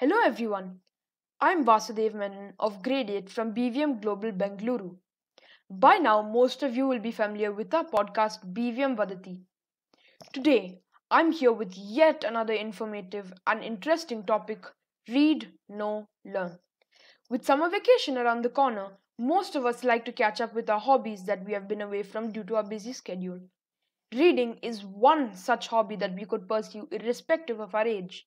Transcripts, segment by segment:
Hello everyone. I'm Vasudev Menon of Grade 8 from BVM Global Bengaluru. By now, most of you will be familiar with our podcast BVM Vadati. Today, I'm here with yet another informative and interesting topic Read, Know, Learn. With summer vacation around the corner, most of us like to catch up with our hobbies that we have been away from due to our busy schedule. Reading is one such hobby that we could pursue irrespective of our age.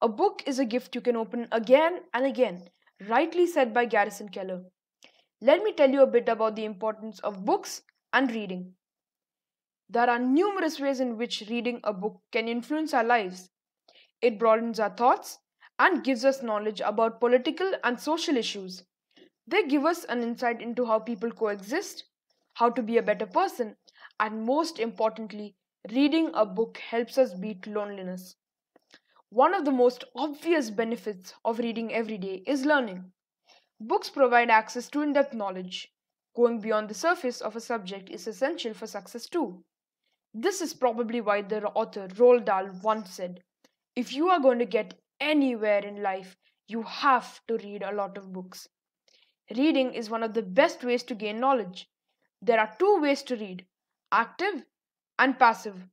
A book is a gift you can open again and again, rightly said by Garrison Keillor. Let me tell you a bit about the importance of books and reading. There are numerous ways in which reading a book can influence our lives. It broadens our thoughts and gives us knowledge about political and social issues. They give us an insight into how people coexist, how to be a better person, and most importantly, reading a book helps us beat loneliness. One of the most obvious benefits of reading every day is learning. Books provide access to in depth knowledge. Going beyond the surface of a subject is essential for success too. This is probably why the author Roald Dahl once said If you are going to get anywhere in life, you have to read a lot of books. Reading is one of the best ways to gain knowledge. There are two ways to read active and passive.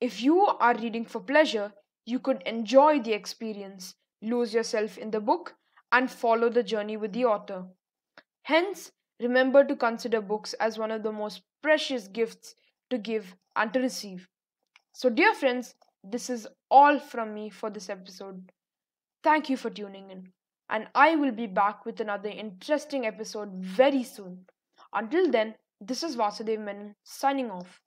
If you are reading for pleasure, you could enjoy the experience, lose yourself in the book, and follow the journey with the author. Hence, remember to consider books as one of the most precious gifts to give and to receive. So, dear friends, this is all from me for this episode. Thank you for tuning in, and I will be back with another interesting episode very soon. Until then, this is Vasudev Menon signing off.